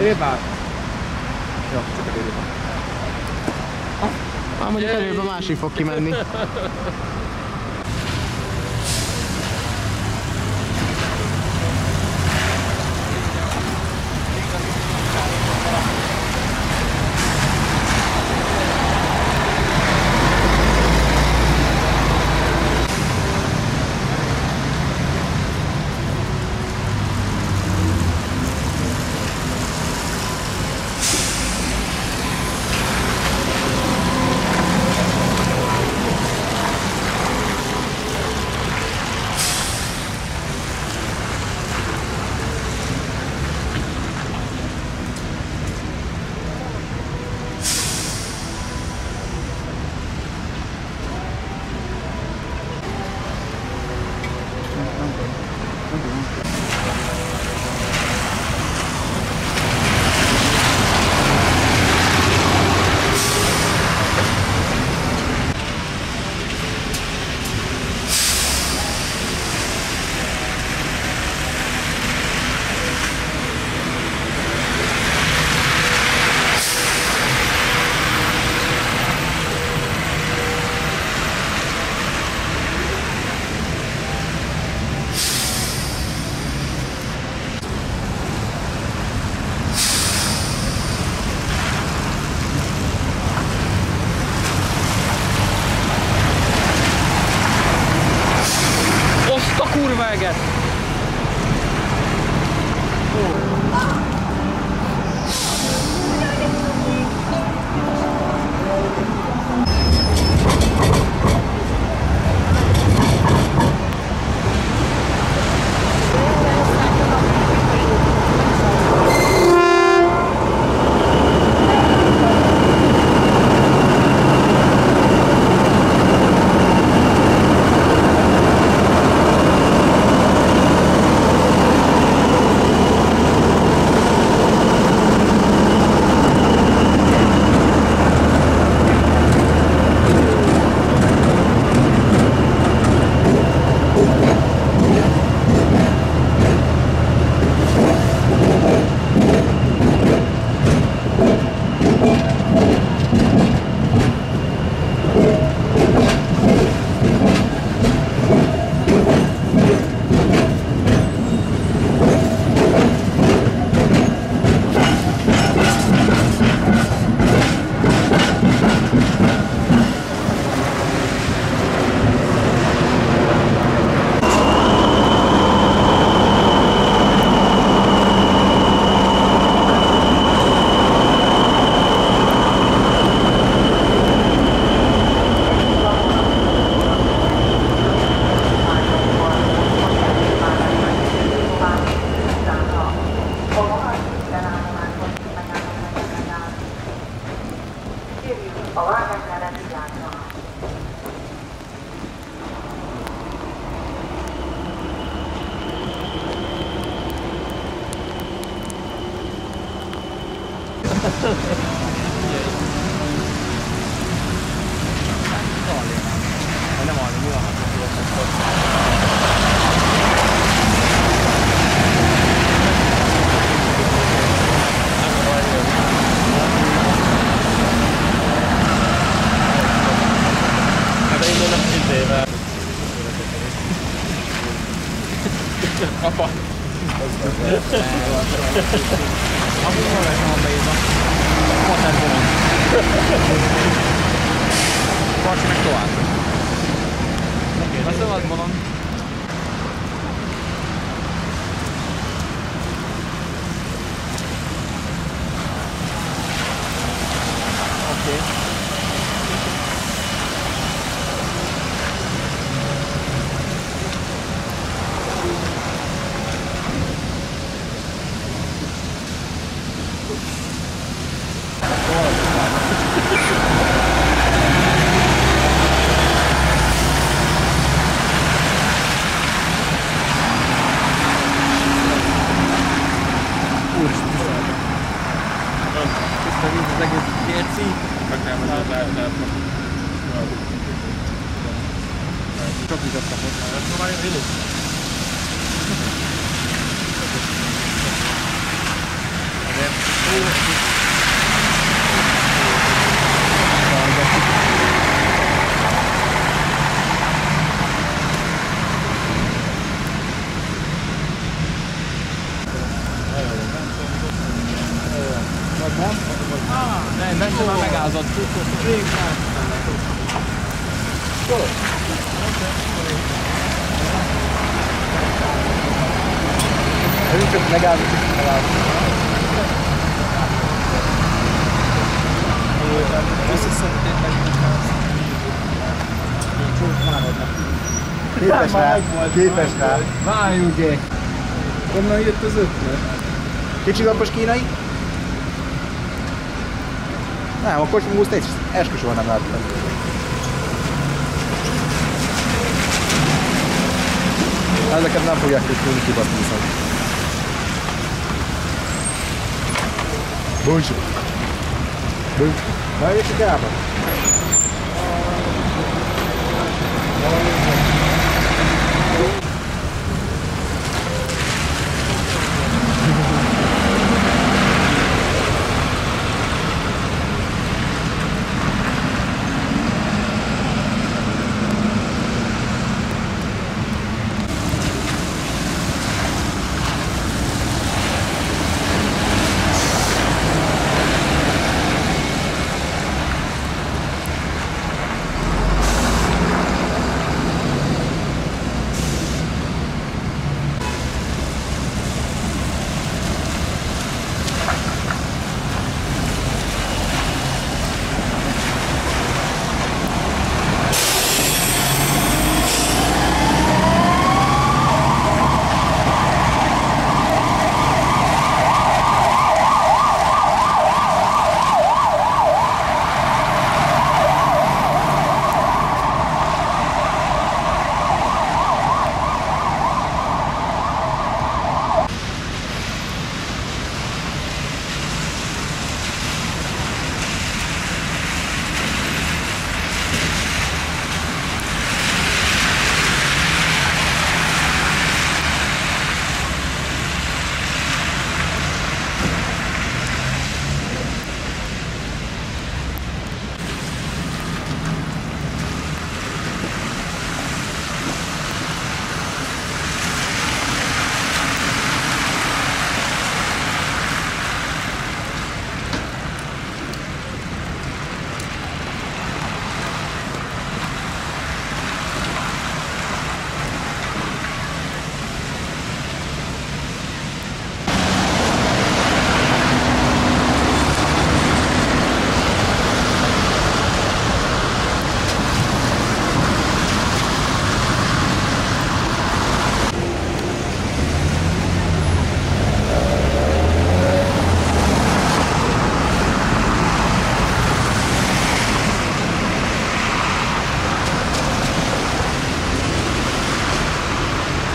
Délután? Jó, csak a délután. Amúgy a délután másik fog kimenni. ดาราประมาณคนที่มาทำงานกับดาราที่บอกว่าการดาราดีอย่างเนาะก่อนเลยนะไม่ได้มองเรื่องของตัวคน apa. Amúgy van egy hambeírva. Hotelból. Parcsi meg tovább. Veszem az bolond. 近づいちゃったもん。Yeah. Nein, nein, nein, nein, nein, nein, nein, nein, nein, nein, Vili. Azért Vesse már megázott. Ez csak megállni, csak megállni. Képes rá, képes rá. Várjunk egy. Honnan jött az ötlet? Kicsi lapos kínai? Nem, a kocsmagúzt egy esküsor nem láttam. Ezeket nem fogják tudni kibaszni viszont. Bonjour. Bonjour. Na, és a gába.